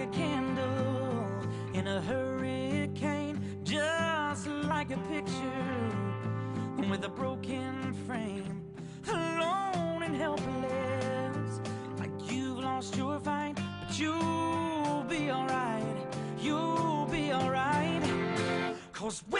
a candle in a hurricane, just like a picture with a broken frame, alone and helpless. Like you've lost your fight, but you'll be alright, you'll be alright. Cause we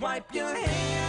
Wipe your hands.